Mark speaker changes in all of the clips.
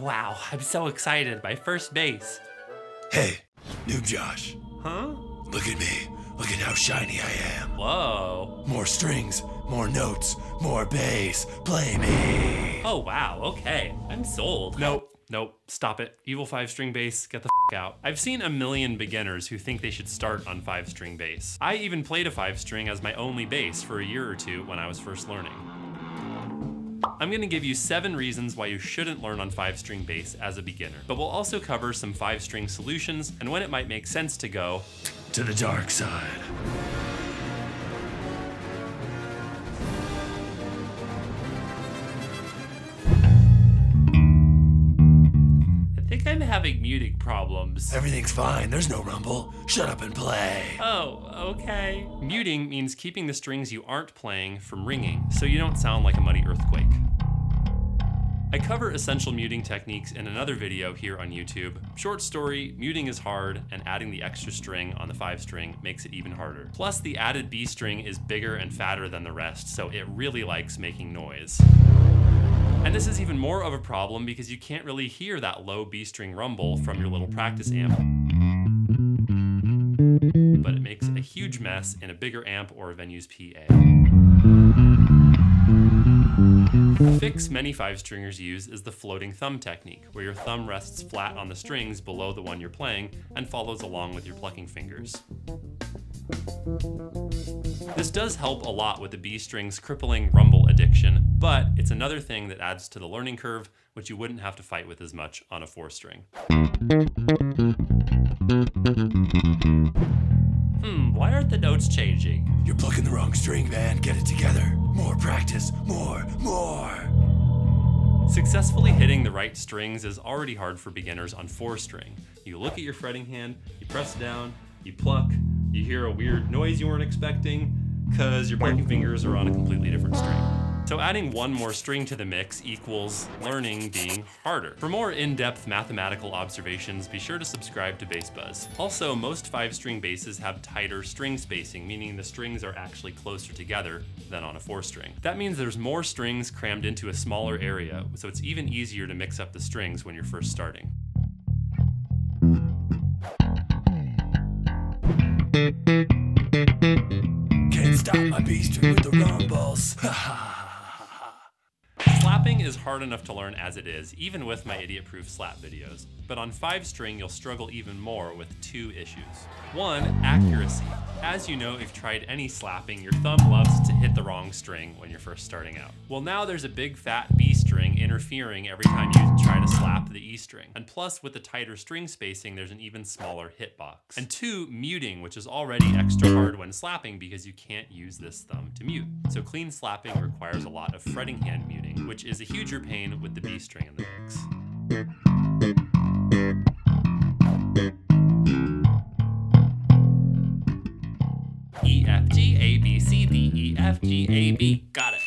Speaker 1: wow, I'm so excited. My first bass.
Speaker 2: Hey, Noob Josh,
Speaker 1: Huh?
Speaker 2: look at me. Look at how shiny I am.
Speaker 1: Whoa.
Speaker 2: More strings, more notes, more bass. Play me.
Speaker 1: Oh, wow, okay. I'm sold. Nope, nope, stop it. Evil five string bass, get the f out. I've seen a million beginners who think they should start on five string bass. I even played a five string as my only bass for a year or two when I was first learning. I'm gonna give you seven reasons why you shouldn't learn on five string bass as a beginner, but we'll also cover some five string solutions and when it might make sense to go
Speaker 2: To the dark side.
Speaker 1: Having muting problems.
Speaker 2: Everything's fine. There's no rumble. Shut up and play.
Speaker 1: Oh, okay. Muting means keeping the strings you aren't playing from ringing, so you don't sound like a muddy earthquake. I cover essential muting techniques in another video here on YouTube. Short story, muting is hard, and adding the extra string on the 5 string makes it even harder. Plus, the added B string is bigger and fatter than the rest, so it really likes making noise. And this is even more of a problem because you can't really hear that low B string rumble from your little practice amp. But it makes a huge mess in a bigger amp or a venue's PA. A fix many five stringers use is the floating thumb technique, where your thumb rests flat on the strings below the one you're playing and follows along with your plucking fingers. This does help a lot with the B string's crippling rumble addiction, but it's another thing that adds to the learning curve, which you wouldn't have to fight with as much on a four string. Hmm, why aren't the notes changing?
Speaker 2: You're plucking the wrong string, man. Get it together. More practice. More. More.
Speaker 1: Successfully hitting the right strings is already hard for beginners on four string. You look at your fretting hand, you press down, you pluck, you hear a weird noise you weren't expecting, because your plucking fingers are on a completely different string. So adding one more string to the mix equals learning being harder. For more in-depth mathematical observations, be sure to subscribe to Bass Buzz. Also, most five-string basses have tighter string spacing, meaning the strings are actually closer together than on a four-string. That means there's more strings crammed into a smaller area, so it's even easier to mix up the strings when you're first starting.
Speaker 2: Can't stop my beast with the rumbles.
Speaker 1: Slapping is hard enough to learn as it is, even with my idiot-proof slap videos. But on 5-string, you'll struggle even more with two issues. One, accuracy. As you know, if you've tried any slapping, your thumb loves to hit the wrong string when you're first starting out. Well, now there's a big fat B string interfering every time you try to slap the E string. And plus, with the tighter string spacing, there's an even smaller hitbox. And two, muting, which is already extra hard when slapping because you can't use this thumb to mute. So clean slapping requires a lot of fretting hand muting, which is a huger pain with the B string in the mix. E F G A B C D E F G A B. Got it.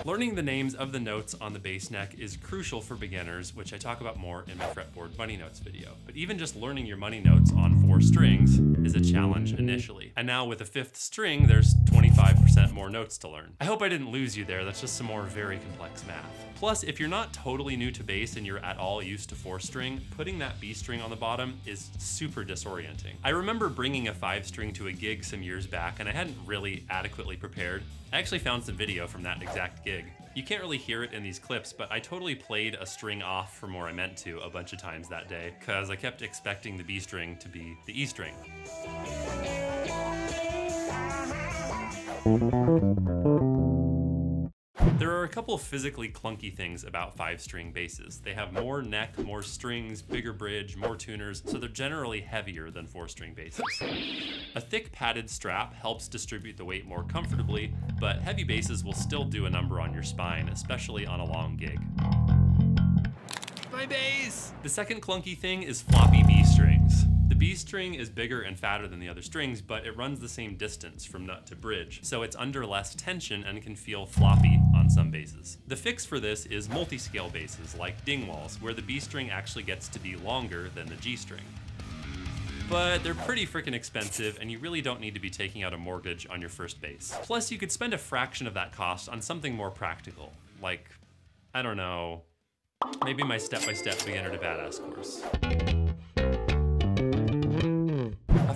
Speaker 1: Learning the names of the notes on the bass neck is crucial for beginners, which I talk about more in my fretboard money notes video. But even just learning your money notes on four strings is a challenge initially. And now with a fifth string, there's 25% more notes to learn. I hope I didn't lose you there. That's just some more very complex math. Plus, if you're not totally new to bass and you're at all used to four string, putting that B string on the bottom is super disorienting. I remember bringing a five string to a gig some years back and I hadn't really adequately prepared. I actually found some video from that exact gig. You can't really hear it in these clips, but I totally played a string off from where I meant to a bunch of times that day, because I kept expecting the B string to be the E string. There are a couple of physically clunky things about five string basses. They have more neck, more strings, bigger bridge, more tuners, so they're generally heavier than four string basses. A thick padded strap helps distribute the weight more comfortably, but heavy basses will still do a number on your spine, especially on a long gig. My bass! The second clunky thing is floppy B strings. The B string is bigger and fatter than the other strings, but it runs the same distance from nut to bridge, so it's under less tension and can feel floppy on some basses. The fix for this is multi-scale basses like Dingwalls, where the B string actually gets to be longer than the G string. But they're pretty freaking expensive, and you really don't need to be taking out a mortgage on your first bass. Plus, you could spend a fraction of that cost on something more practical. like, I don't know, maybe my step by step beginner to badass course.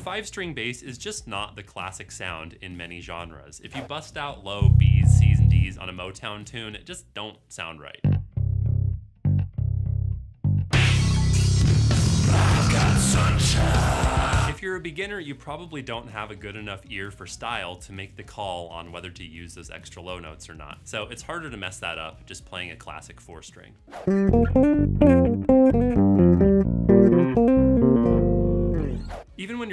Speaker 1: Five string bass is just not the classic sound in many genres. If you bust out low B's, C's, and D's on a Motown tune, it just don't sound right. If you're a beginner, you probably don't have a good enough ear for style to make the call on whether to use those extra low notes or not. So it's harder to mess that up just playing a classic four string.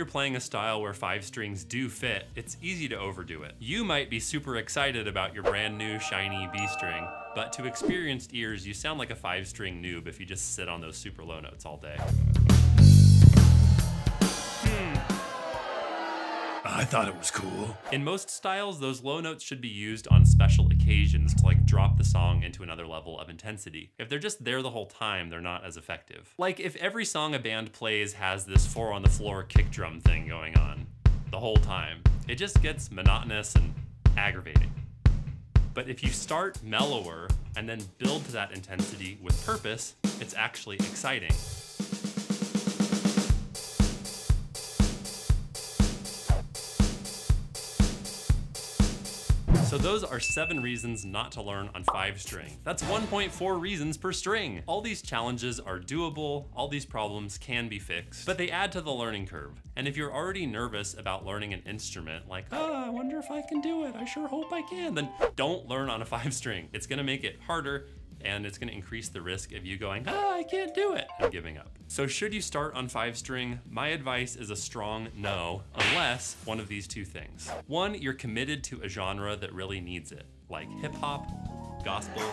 Speaker 1: You're playing a style where five strings do fit, it's easy to overdo it. You might be super excited about your brand new shiny B string, but to experienced ears, you sound like a five string noob if you just sit on those super low notes all day. Hmm.
Speaker 2: I thought it was cool.
Speaker 1: In most styles, those low notes should be used on special occasions to like drop the song into another level of intensity. If they're just there the whole time, they're not as effective. Like if every song a band plays has this four on the floor kick drum thing going on the whole time, it just gets monotonous and aggravating. But if you start mellower and then build to that intensity with purpose, it's actually exciting. So those are seven reasons not to learn on five string. That's 1.4 reasons per string. All these challenges are doable, all these problems can be fixed, but they add to the learning curve. And if you're already nervous about learning an instrument, like, oh, I wonder if I can do it, I sure hope I can, then don't learn on a five string. It's gonna make it harder and it's gonna increase the risk of you going, ah, I can't do it, and giving up. So should you start on five string? My advice is a strong no, unless one of these two things. One, you're committed to a genre that really needs it, like hip hop, gospel,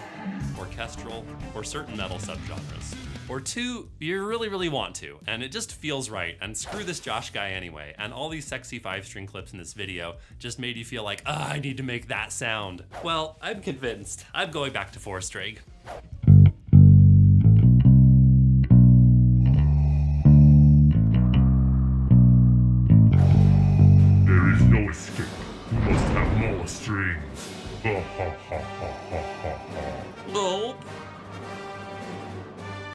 Speaker 1: orchestral, or certain metal subgenres. Or two, you really, really want to, and it just feels right, and screw this Josh guy anyway, and all these sexy five string clips in this video just made you feel like, I need to make that sound. Well, I'm convinced. I'm going back to four string.